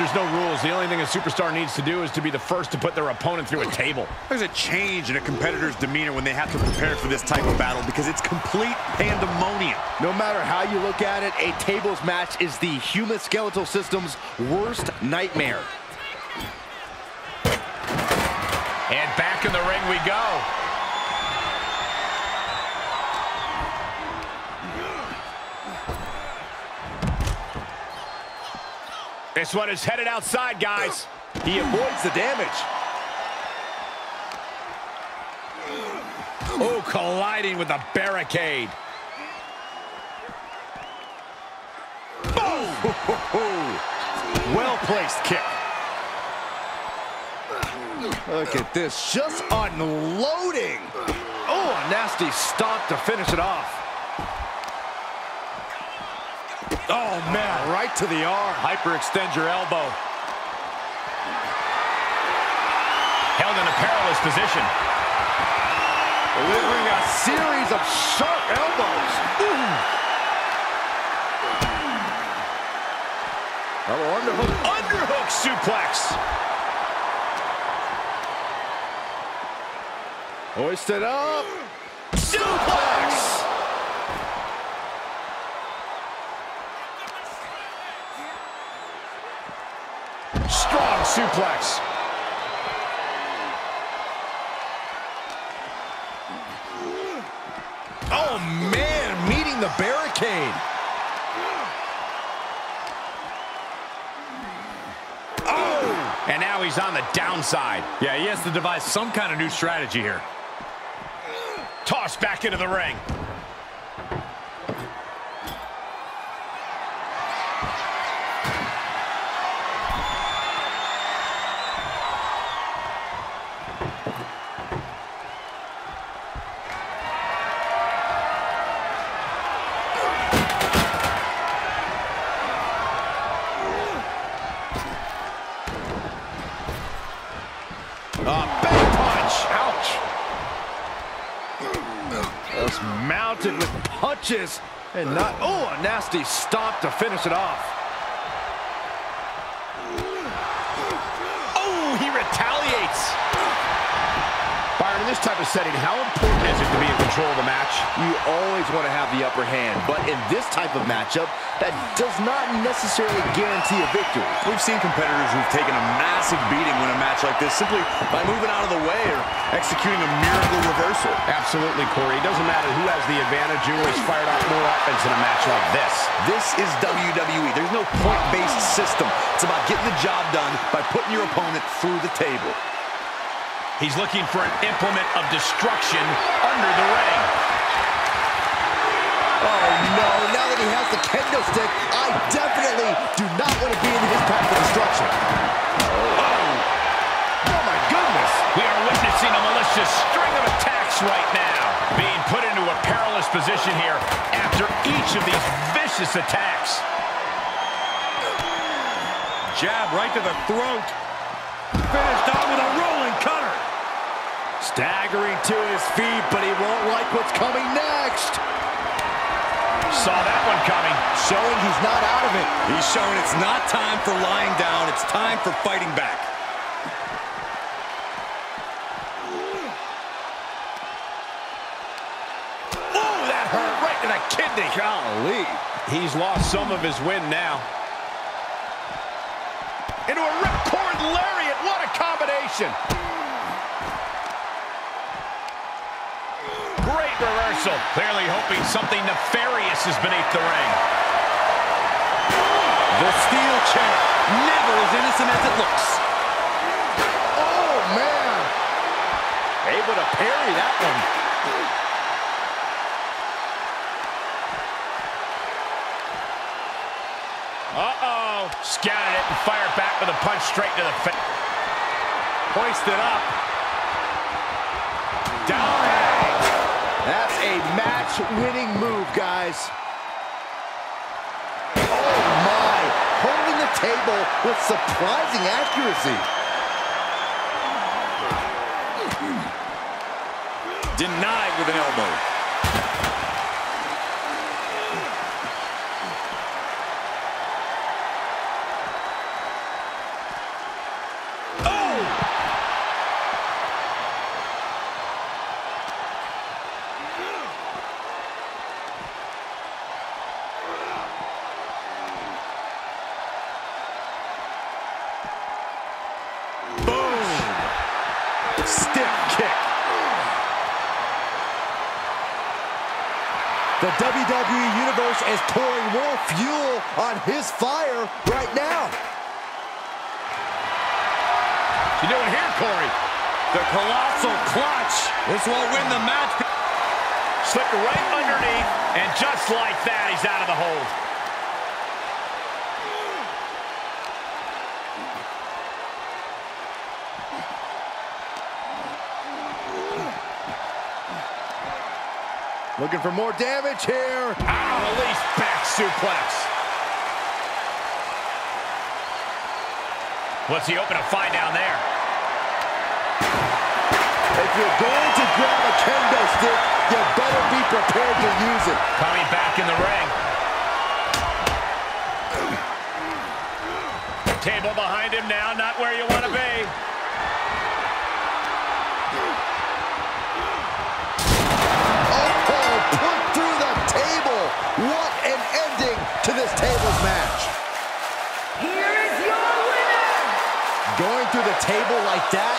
there's no rules. The only thing a superstar needs to do is to be the first to put their opponent through a table. There's a change in a competitor's demeanor when they have to prepare for this type of battle because it's complete pandemonium. No matter how you look at it, a tables match is the human skeletal system's worst nightmare. And back in the ring we go. This one is headed outside, guys. He avoids the damage. Oh, colliding with the barricade. Well-placed kick. Look at this, just unloading. Oh, a nasty stop to finish it off. Oh, man, right to the arm. Hyperextend your elbow. Held in a perilous position. Delivering a series of sharp elbows. Ooh. Double underhook. Underhook suplex. Hoisted up. Suplex. Strong suplex. Oh, man, meeting the barricade. Oh! And now he's on the downside. Yeah, he has to devise some kind of new strategy here. Tossed back into the ring. Just mounted with punches and not, oh, a nasty stop to finish it off. Oh, he retaliates. This type of setting, how important is it to be in control of the match? You always want to have the upper hand, but in this type of matchup, that does not necessarily guarantee a victory. We've seen competitors who've taken a massive beating when a match like this simply by moving out of the way or executing a miracle reversal. Absolutely, Corey. It doesn't matter who has the advantage, who has fired off more offense in a match like this. This is WWE. There's no point-based system. It's about getting the job done by putting your opponent through the table. He's looking for an implement of destruction under the ring. Oh, no. Now that he has the kendo stick, I definitely do not want to be in his path of destruction. Oh, oh, my goodness. We are witnessing a malicious string of attacks right now. Being put into a perilous position here after each of these vicious attacks. Jab right to the throat. Finished off with a cutter. Staggering to his feet, but he won't like what's coming next. Saw that one coming. Showing he's not out of it. He's showing it's not time for lying down. It's time for fighting back. Oh, that hurt right to the kidney. Golly. He's lost some of his wind now. Into a ripcord lariat. What a combination. Reversal. Clearly hoping something nefarious is beneath the ring. The steel chair, never as innocent as it looks. Oh, man. Able to parry that one. Uh-oh. Scattered it and fired back with a punch straight to the face. Hoisted up. Down. That's a match-winning move, guys. Oh, my. Holding the table with surprising accuracy. Denied with an elbow. The WWE Universe is pouring more fuel on his fire right now. You doing here, Corey? The colossal clutch. This will win the match. Slipped right underneath, and just like that, he's out of the hold. Looking for more damage here. Ah, release back suplex. What's he open to find down there? If you're going to grab a kendo stick, you better be prepared to use it. Coming back in the ring. Table behind him now, not where you What an ending to this tables match. Here is your winner! Going through the table like that